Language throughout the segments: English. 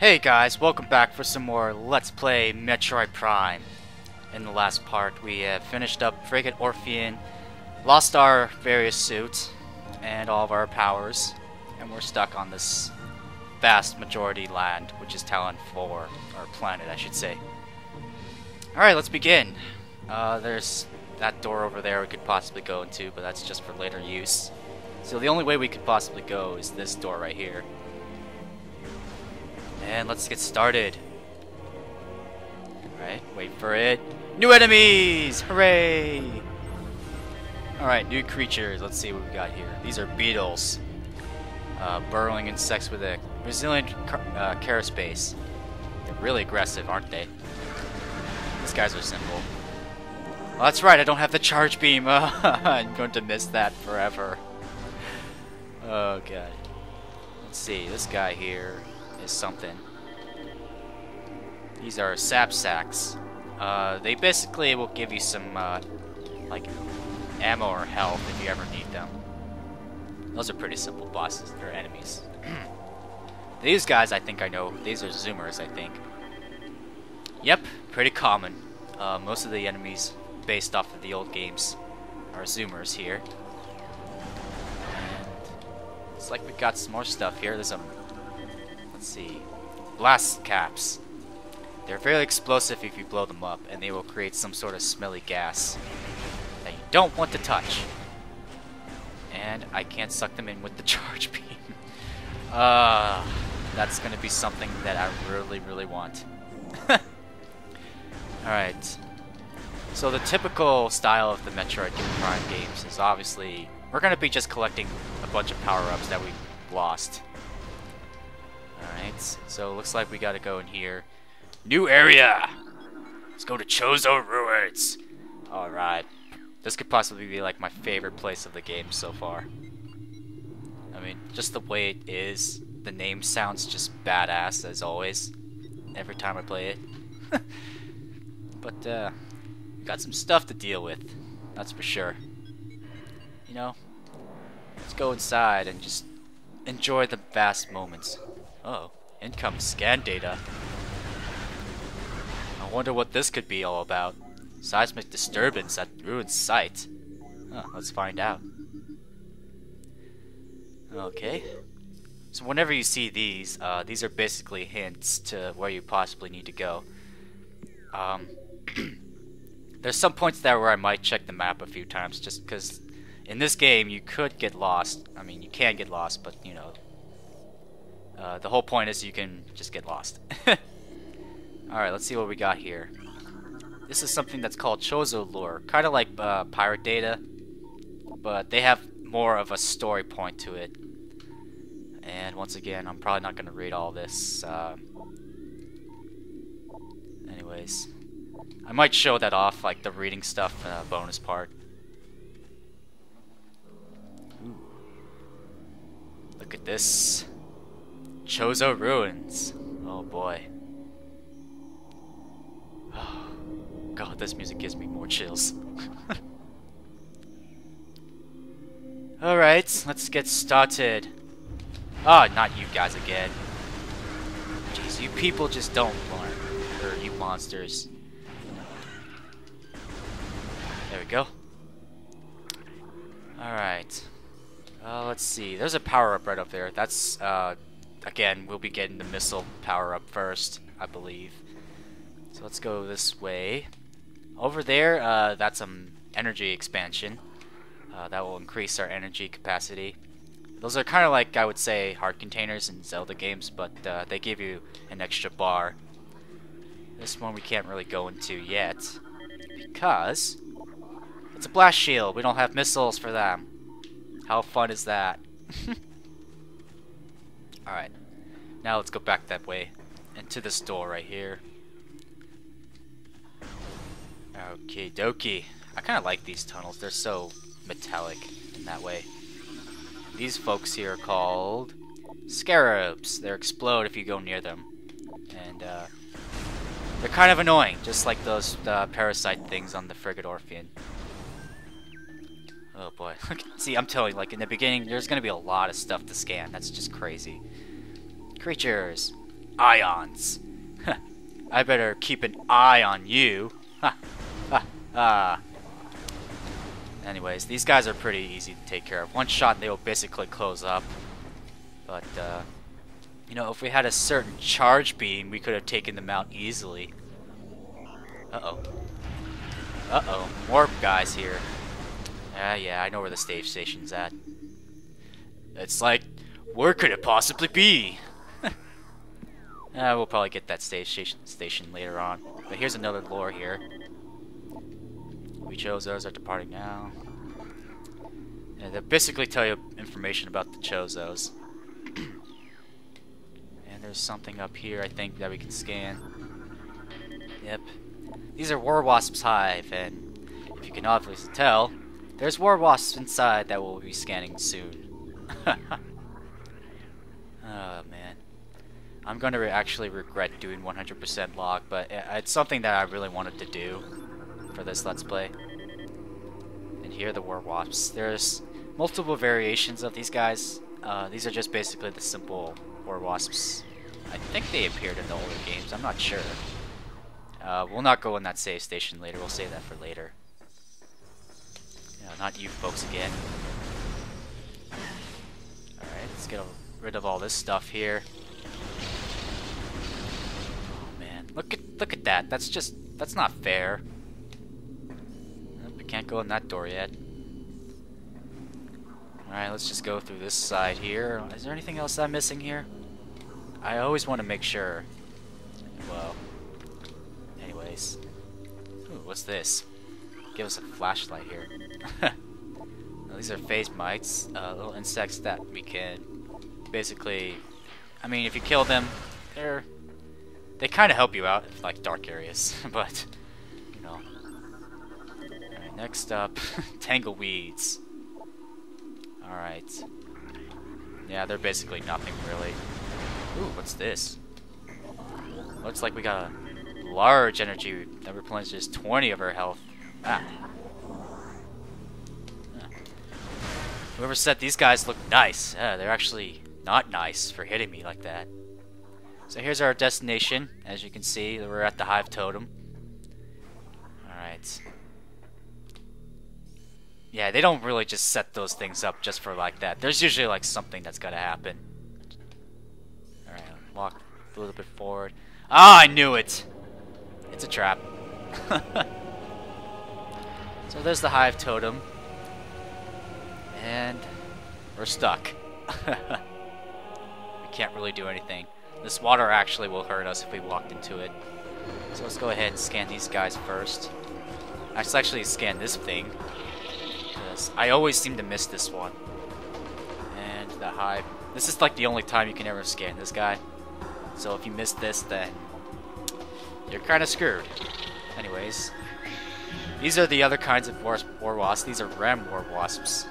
Hey guys, welcome back for some more Let's Play Metroid Prime. In the last part, we finished up Frigate Orpheon, lost our various suits, and all of our powers, and we're stuck on this vast majority land, which is Tallon 4, or planet, I should say. Alright, let's begin. Uh, there's that door over there we could possibly go into, but that's just for later use. So the only way we could possibly go is this door right here. And let's get started. Alright, wait for it. New enemies! Hooray! Alright, new creatures. Let's see what we got here. These are beetles. Uh, burrowing insects with a resilient uh, carapace. They're really aggressive, aren't they? These guys are simple. Well, that's right, I don't have the charge beam. I'm going to miss that forever. Oh god. Let's see, this guy here is something. These are sap sacs. Uh, they basically will give you some, uh, like, ammo or health if you ever need them. Those are pretty simple bosses. They're enemies. These guys, I think I know. These are Zoomers, I think. Yep, pretty common. Uh, most of the enemies based off of the old games are Zoomers here. And it's like we got some more stuff here. There's a Let's see. Blast caps. They're very explosive if you blow them up, and they will create some sort of smelly gas that you don't want to touch. And I can't suck them in with the charge beam. uh, that's going to be something that I really, really want. Alright. So the typical style of the Metroid Prime games is obviously we're going to be just collecting a bunch of power-ups that we lost. Alright, so looks like we gotta go in here. New area! Let's go to Chozo Ruins! Alright. This could possibly be like my favorite place of the game so far. I mean, just the way it is, the name sounds just badass as always. Every time I play it. but, uh, we got some stuff to deal with. That's for sure. You know, let's go inside and just enjoy the vast moments. Oh, income scan data. I wonder what this could be all about. Seismic disturbance at ruined site. Huh, let's find out. Okay. So whenever you see these, uh, these are basically hints to where you possibly need to go. Um, there's some points there where I might check the map a few times just because in this game you could get lost. I mean, you can get lost, but you know, uh, the whole point is you can just get lost. Alright, let's see what we got here. This is something that's called Chozo lore, Kind of like uh, Pirate Data, but they have more of a story point to it. And once again, I'm probably not going to read all this. Uh, anyways, I might show that off, like the reading stuff uh, bonus part. Ooh. Look at this. Chozo Ruins. Oh boy. Oh, God, this music gives me more chills. Alright, let's get started. Oh, not you guys again. Jeez, you people just don't learn. Or you monsters. There we go. Alright. Uh, let's see. There's a power-up right up there. That's, uh, again, we'll be getting the missile power up first, I believe. So let's go this way. Over there, uh, that's some energy expansion. Uh, that will increase our energy capacity. Those are kind of like, I would say, hard containers in Zelda games, but uh, they give you an extra bar. This one we can't really go into yet, because it's a blast shield. We don't have missiles for them. How fun is that? Alright. Now let's go back that way. Into this door right here. Okay, dokie. I kind of like these tunnels. They're so metallic in that way. These folks here are called scarabs. They explode if you go near them. And, uh, they're kind of annoying, just like those uh, parasite things on the Frigate. Oh boy. See, I'm telling you, like, in the beginning, there's gonna be a lot of stuff to scan. That's just crazy. Creatures. ions. I better keep an eye on you. Ha, ha, ha. Anyways, these guys are pretty easy to take care of. One shot and they will basically close up. But, uh, you know, if we had a certain charge beam, we could have taken them out easily. Uh-oh. Uh-oh. More guys here. Yeah, yeah, I know where the stage station's at. It's like, where could it possibly be? uh, we'll probably get that stage station, later on. But here's another lore here. We Chozos are departing now. And they basically tell you information about the Chozos. and there's something up here, I think, that we can scan. Yep. These are War Wasp's hive, and if you can obviously tell, there's War Wasps inside that we'll be scanning soon. oh man. I'm going to re actually regret doing 100% log, but it's something that I really wanted to do for this Let's Play. And here are the War Wasps. There's multiple variations of these guys. Uh, these are just basically the simple War Wasps. I think they appeared in the older games, I'm not sure. Uh, we'll not go in that save station later, we'll save that for later. Not you folks again. Alright, let's get rid of all this stuff here. Oh man, look at look at that. That's just that's not fair. We can't go in that door yet. Alright, let's just go through this side here. Is there anything else I'm missing here? I always want to make sure. Well, anyways. Ooh, what's this? Give us a flashlight here. these are Plazmites, uh, little insects that we can basically... I mean, if you kill them, they're... They kind of help you out, in like dark areas, but, you know. Alright, next up, Tangleweeds. Alright. Yeah, they're basically nothing, really. Ooh, what's this? Looks like we got a large energy that replenishes 20 of our health. Ah. Whoever said these guys look nice, they're actually not nice for hitting me like that. So here's our destination. As you can see, we're at the Hive Totem. Alright. Yeah, they don't really just set those things up just for like that. There's usually like something that's gotta happen. Alright, walk a little bit forward. Ah, oh, I knew it! It's a trap. so there's the Hive Totem. And we're stuck. we can't really do anything. This water actually will hurt us if we walked into it. So let's go ahead and scan these guys first. Let's actually scan this thing. Because I always seem to miss this one. And the hive. This is like the only time you can ever scan this guy. So if you miss this, then you're kind of screwed. Anyways, these are the other kinds of war, war wasps. These are ram war wasps.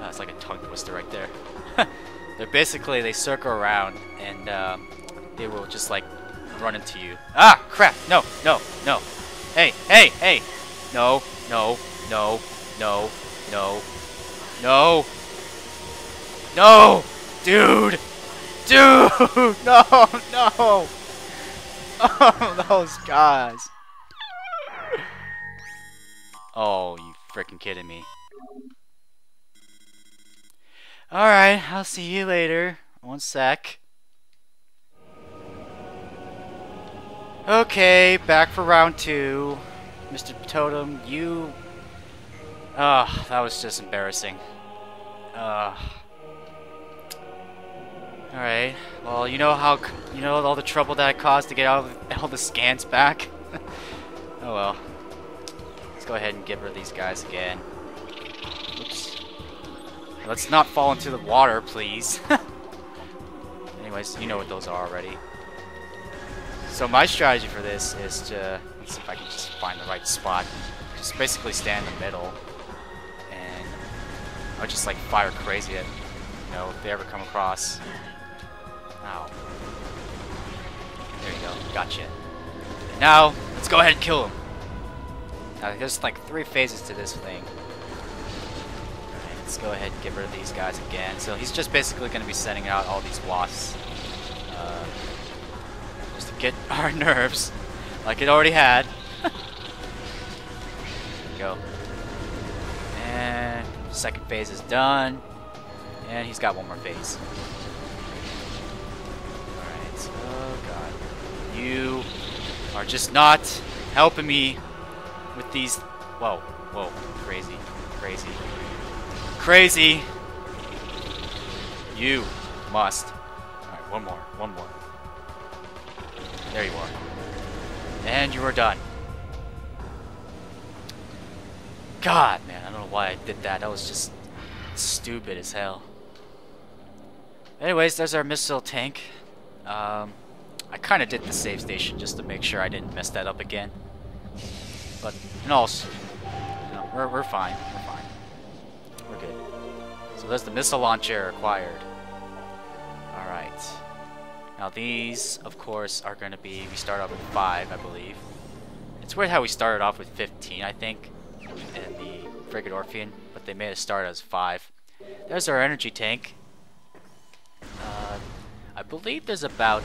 Uh, it's like a tongue twister right there. They're basically, they circle around and um, they will just like run into you. Ah, crap! No, no, no. Hey, hey, hey! No, no, no, no, no, no, no! Dude! Dude! No, no! Oh, those guys! Oh, you freaking kidding me. Alright, I'll see you later. One sec. Okay, back for round two. Mr. Totem, you... Ugh, that was just embarrassing. Ugh. Alright, well, you know how... You know all the trouble that I caused to get all, all the scans back? oh well. Let's go ahead and get rid of these guys again. Let's not fall into the water, please. Anyways, you know what those are already. So my strategy for this is to, let's see if I can just find the right spot. Just basically stand in the middle. And I'll just like fire crazy at, you know, if they ever come across. Ow. There you go, gotcha. Now, let's go ahead and kill him. Now, there's like three phases to this thing. Let's go ahead and get rid of these guys again. So he's just basically going to be sending out all these wasps. Uh, just to get our nerves, like it already had. go. And second phase is done. And he's got one more phase. Alright, oh god. You are just not helping me with these... Whoa, whoa, crazy, crazy, crazy! You must. Alright, one more, one more. There you are. And you are done. God, man, I don't know why I did that. That was just stupid as hell. Anyways, there's our missile tank. Um, I kind of did the save station just to make sure I didn't mess that up again. But, no, you know, we're, we're fine. We're fine. We're good. So there's the missile launcher acquired. Alright. Now these, of course, are going to be, we start off with 5, I believe. It's weird how we started off with 15, I think in the Frigate Orpheon, but they made us start as 5. There's our energy tank. Uh, I believe there's about...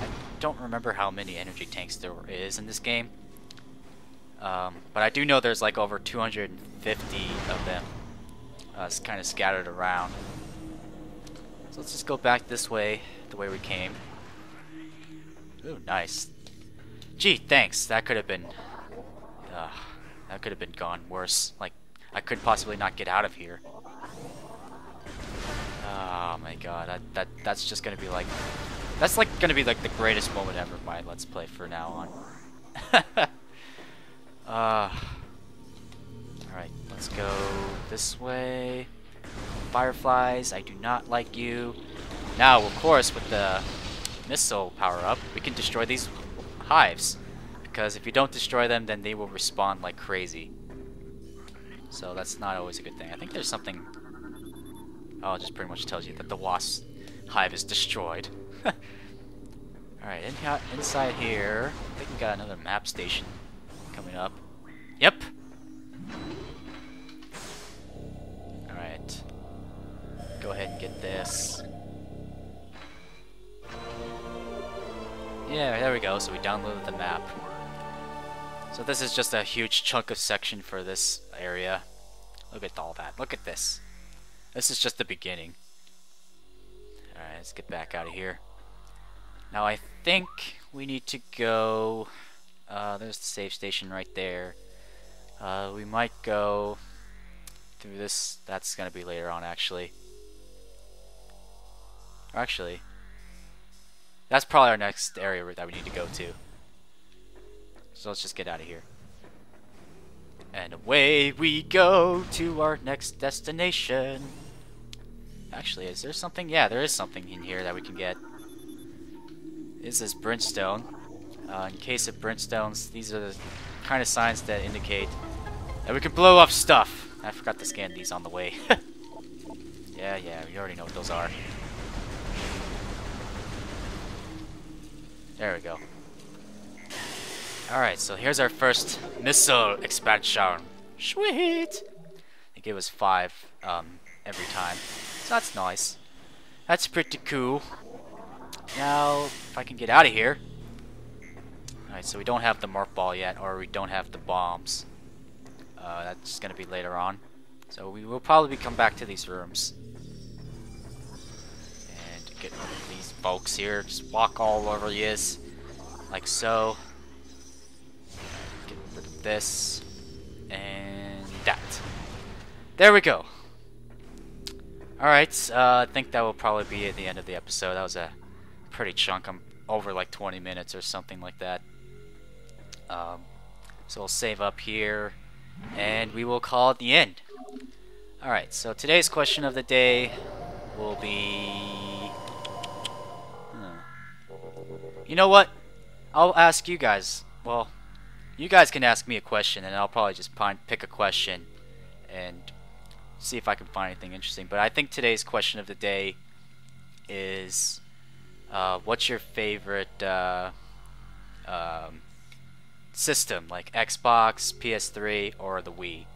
I don't remember how many energy tanks there is in this game. Um, but I do know there's like over 250 of them. Uh, kind of scattered around. So let's just go back this way, the way we came. Ooh, nice. Gee, thanks. That could have been... Uh, that could have been gone worse. Like, I could possibly not get out of here. Oh my god, that, that that's just gonna be like... That's like gonna be like the greatest moment ever my Let's Play for now on. uh, Alright, let's go this way. Fireflies, I do not like you. Now, of course, with the missile power-up, we can destroy these hives because if you don't destroy them, then they will respawn like crazy. So that's not always a good thing. I think there's something... Oh, it just pretty much tells you that the wasp hive is destroyed. Alright, in, inside here, I think we got another map station coming up. Yep! Alright. Go ahead and get this. Yeah, there we go. So we downloaded the map. So this is just a huge chunk of section for this area. Look at all that. Look at this. This is just the beginning. Alright, let's get back out of here. Now I think we need to go... Uh, there's the save station right there. Uh, we might go through this. That's going to be later on, actually. Actually, that's probably our next area that we need to go to. So let's just get out of here. And away we go to our next destination. Actually, is there something? Yeah, there is something in here that we can get. This is brimstone. Uh, in case of brimstones, these are the kind of signs that indicate that we can blow up stuff. I forgot to scan these on the way. yeah, yeah, we already know what those are. There we go. Alright, so here's our first missile expansion. Sweet! They gave us five um, every time. So that's nice. That's pretty cool. Now, if I can get out of here. Alright, so we don't have the Morph Ball yet, or we don't have the bombs. Uh, that's going to be later on. So we will probably come back to these rooms. And get rid of these folks here. Just walk all over yes. Like so get the this, and that. There we go. Alright, uh, I think that will probably be at the end of the episode. That was a pretty chunk. I'm over like 20 minutes or something like that. Um, so we'll save up here, and we will call it the end. Alright, so today's question of the day will be... Hmm. You know what? I'll ask you guys. Well, you guys can ask me a question, and I'll probably just pick a question and see if I can find anything interesting. But I think today's question of the day is, uh, what's your favorite uh, um, system, like Xbox, PS3, or the Wii?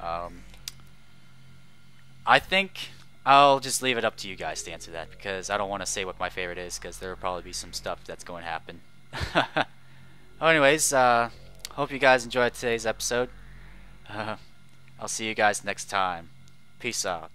Um, I think I'll just leave it up to you guys to answer that because I don't want to say what my favorite is because there will probably be some stuff that's going to happen. well, anyways, uh, hope you guys enjoyed today's episode. Uh, I'll see you guys next time. Peace out.